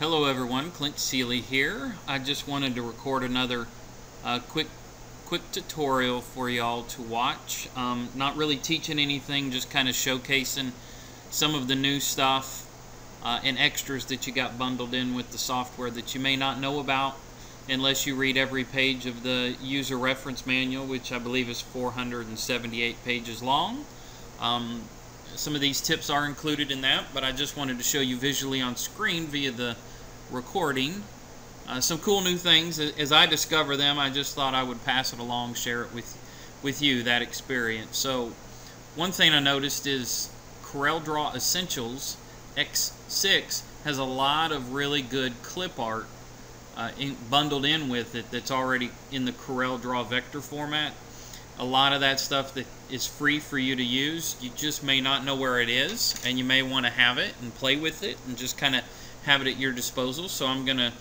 Hello everyone, Clint Seeley here. I just wanted to record another uh, quick quick tutorial for y'all to watch. Um, not really teaching anything, just kind of showcasing some of the new stuff uh, and extras that you got bundled in with the software that you may not know about unless you read every page of the user reference manual, which I believe is 478 pages long. Um, some of these tips are included in that, but I just wanted to show you visually on screen via the recording uh, some cool new things. As I discover them, I just thought I would pass it along, share it with, with you, that experience. So one thing I noticed is CorelDRAW Essentials X6 has a lot of really good clip art uh, in, bundled in with it that's already in the CorelDRAW vector format a lot of that stuff that is free for you to use. You just may not know where it is, and you may want to have it and play with it and just kind of have it at your disposal. So I'm going to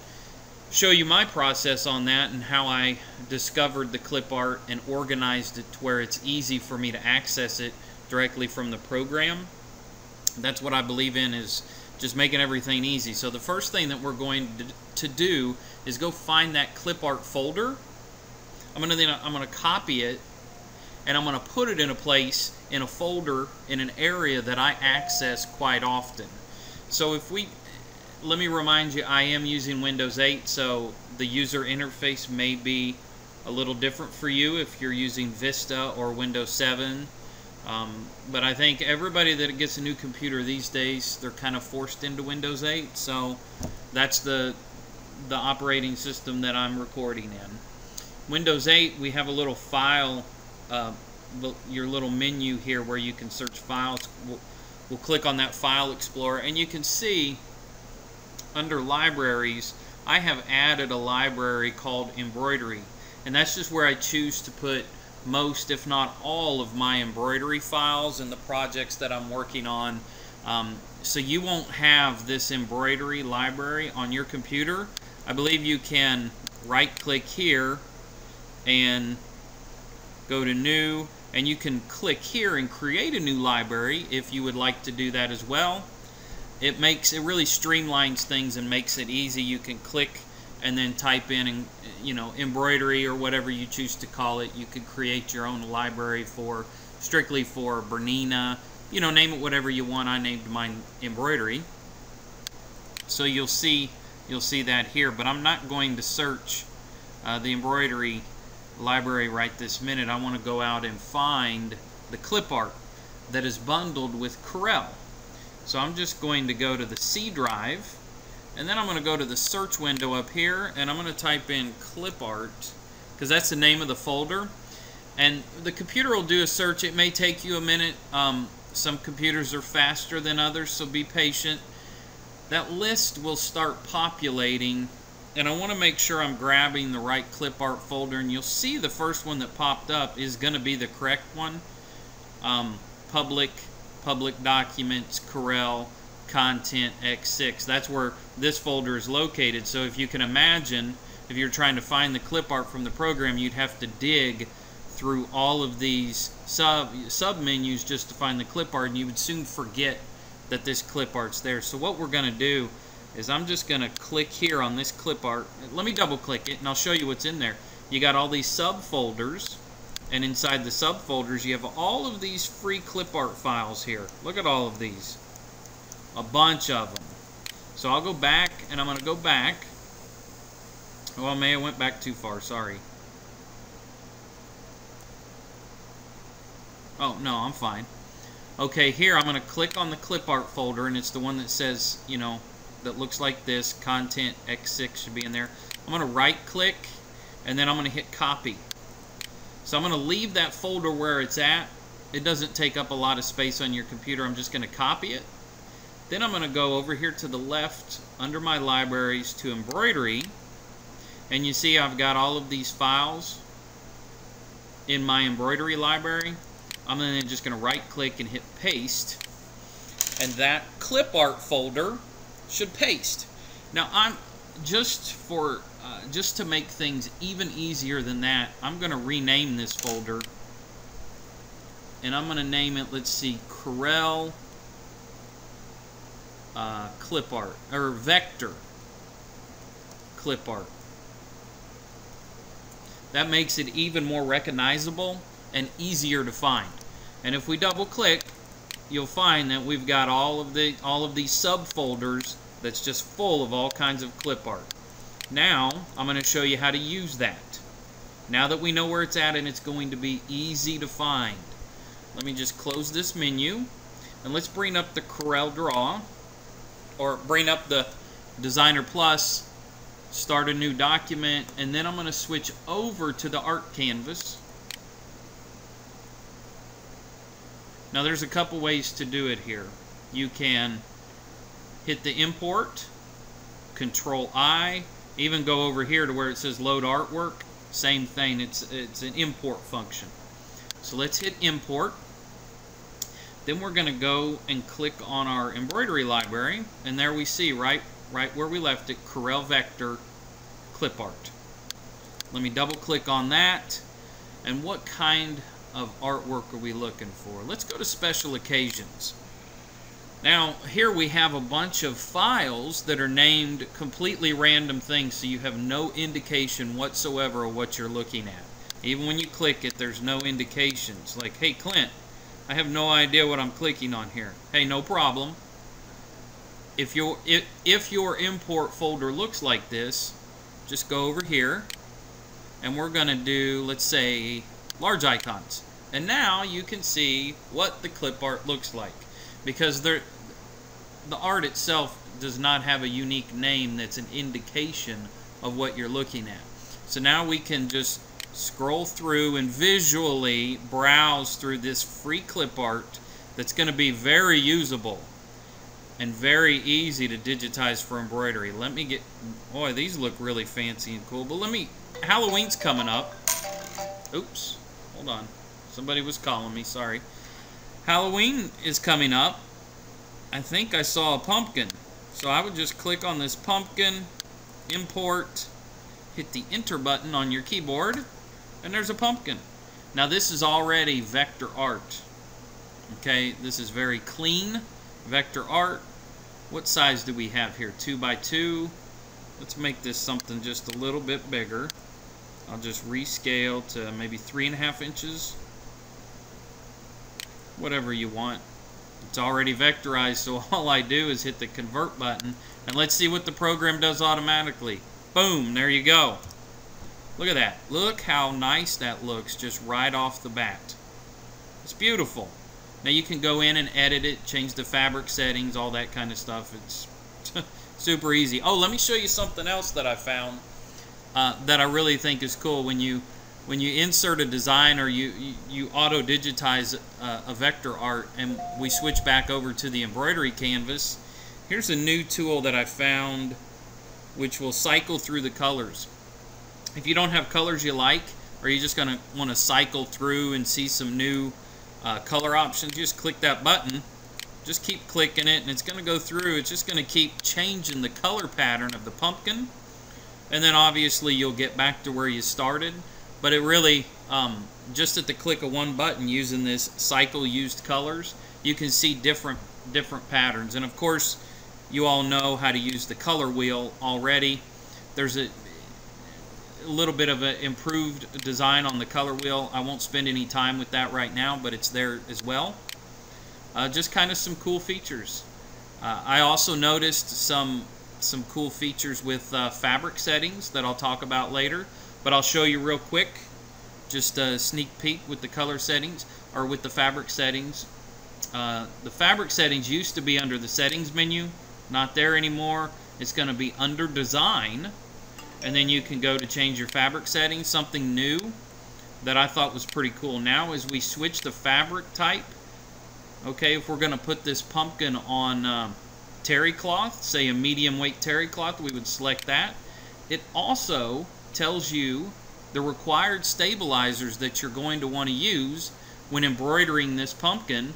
show you my process on that and how I discovered the clip art and organized it to where it's easy for me to access it directly from the program. That's what I believe in is just making everything easy. So the first thing that we're going to do is go find that clip art folder. I'm going to I'm going to copy it and I'm going to put it in a place in a folder in an area that I access quite often. So if we, let me remind you, I am using Windows 8, so the user interface may be a little different for you if you're using Vista or Windows 7. Um, but I think everybody that gets a new computer these days, they're kind of forced into Windows 8, so that's the the operating system that I'm recording in. Windows 8, we have a little file uh, your little menu here where you can search files. We'll, we'll click on that File Explorer, and you can see under Libraries, I have added a library called Embroidery, and that's just where I choose to put most, if not all, of my embroidery files and the projects that I'm working on. Um, so you won't have this embroidery library on your computer. I believe you can right click here and go to new and you can click here and create a new library if you would like to do that as well. It makes it really streamlines things and makes it easy. You can click and then type in and you know embroidery or whatever you choose to call it. You could create your own library for strictly for Bernina you know name it whatever you want. I named mine embroidery. So you'll see you'll see that here but I'm not going to search uh, the embroidery library right this minute, I want to go out and find the clip art that is bundled with Corel. So I'm just going to go to the C drive, and then I'm going to go to the search window up here, and I'm going to type in clip art, because that's the name of the folder. And the computer will do a search. It may take you a minute. Um, some computers are faster than others, so be patient. That list will start populating and I want to make sure I'm grabbing the right clip art folder and you'll see the first one that popped up is going to be the correct one. Um, public public documents Corel content X6 that's where this folder is located. So if you can imagine if you're trying to find the clip art from the program you'd have to dig through all of these sub sub menus just to find the clip art and you would soon forget that this clip art's there. So what we're going to do is I'm just going to click here on this clip art. Let me double click it and I'll show you what's in there. You got all these subfolders and inside the subfolders you have all of these free clip art files here. Look at all of these. A bunch of them. So I'll go back and I'm going to go back. Oh, I may have went back too far. Sorry. Oh, no, I'm fine. Okay, here I'm going to click on the clip art folder and it's the one that says, you know, that looks like this. Content X6 should be in there. I'm going to right click and then I'm going to hit copy. So I'm going to leave that folder where it's at. It doesn't take up a lot of space on your computer. I'm just going to copy it. Then I'm going to go over here to the left under my libraries to embroidery. And you see I've got all of these files in my embroidery library. I'm then just going to right click and hit paste. And that clip art folder should paste. Now I'm just for uh, just to make things even easier than that, I'm going to rename this folder. And I'm going to name it, let's see, Corel uh, clip art, or vector. clip art. That makes it even more recognizable and easier to find. And if we double click, you'll find that we've got all of the all of these subfolders that's just full of all kinds of clip art. Now, I'm going to show you how to use that. Now that we know where it's at and it's going to be easy to find. Let me just close this menu and let's bring up the Corel Draw or bring up the Designer Plus, start a new document, and then I'm going to switch over to the art canvas. Now there's a couple ways to do it here. You can hit the import, control I, even go over here to where it says load artwork, same thing, it's, it's an import function. So let's hit import. Then we're going to go and click on our embroidery library, and there we see right, right where we left it, Corel Vector Clip Art. Let me double click on that. And what kind of artwork are we looking for? Let's go to special occasions. Now, here we have a bunch of files that are named completely random things, so you have no indication whatsoever of what you're looking at. Even when you click it, there's no indications. Like, hey, Clint, I have no idea what I'm clicking on here. Hey, no problem. If your if, if your import folder looks like this, just go over here and we're going to do, let's say, large icons. And now you can see what the clip art looks like because the art itself does not have a unique name that's an indication of what you're looking at. So now we can just scroll through and visually browse through this free clip art that's going to be very usable and very easy to digitize for embroidery. Let me get, boy, these look really fancy and cool, but let me, Halloween's coming up. Oops, hold on. Somebody was calling me, sorry. Halloween is coming up. I think I saw a pumpkin. So I would just click on this pumpkin, import, hit the enter button on your keyboard, and there's a pumpkin. Now this is already vector art. Okay, this is very clean vector art. What size do we have here? 2 by 2 Let's make this something just a little bit bigger. I'll just rescale to maybe 3.5 inches. Whatever you want. It's already vectorized, so all I do is hit the convert button. And let's see what the program does automatically. Boom, there you go. Look at that. Look how nice that looks just right off the bat. It's beautiful. Now you can go in and edit it, change the fabric settings, all that kind of stuff. It's super easy. Oh, let me show you something else that I found uh, that I really think is cool. When you when you insert a design or you, you, you auto digitize uh, a vector art and we switch back over to the embroidery canvas, here's a new tool that I found which will cycle through the colors. If you don't have colors you like, or you're just going to want to cycle through and see some new uh, color options, just click that button. Just keep clicking it, and it's going to go through. It's just going to keep changing the color pattern of the pumpkin. And then obviously you'll get back to where you started. But it really, um, just at the click of one button using this cycle used colors, you can see different different patterns. And of course, you all know how to use the color wheel already. There's a a little bit of an improved design on the color wheel. I won't spend any time with that right now, but it's there as well. Uh, just kind of some cool features. Uh, I also noticed some some cool features with uh, fabric settings that I'll talk about later, but I'll show you real quick. Just a sneak peek with the color settings or with the fabric settings. Uh, the fabric settings used to be under the settings menu, not there anymore. It's going to be under design and then you can go to change your fabric settings. Something new that I thought was pretty cool now is we switch the fabric type. Okay, if we're going to put this pumpkin on uh, terry cloth, say a medium weight terry cloth, we would select that. It also tells you the required stabilizers that you're going to want to use when embroidering this pumpkin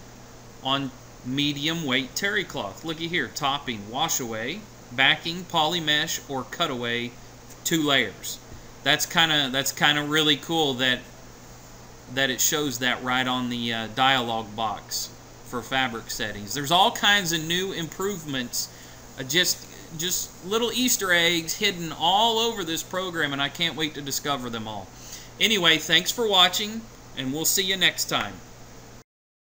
on medium weight terry cloth. Looky here, topping, wash away, backing, poly mesh, or cutaway two layers. That's kind of that's kind of really cool that that it shows that right on the uh, dialog box for fabric settings. There's all kinds of new improvements. Uh, just just little Easter eggs hidden all over this program, and I can't wait to discover them all. Anyway, thanks for watching, and we'll see you next time.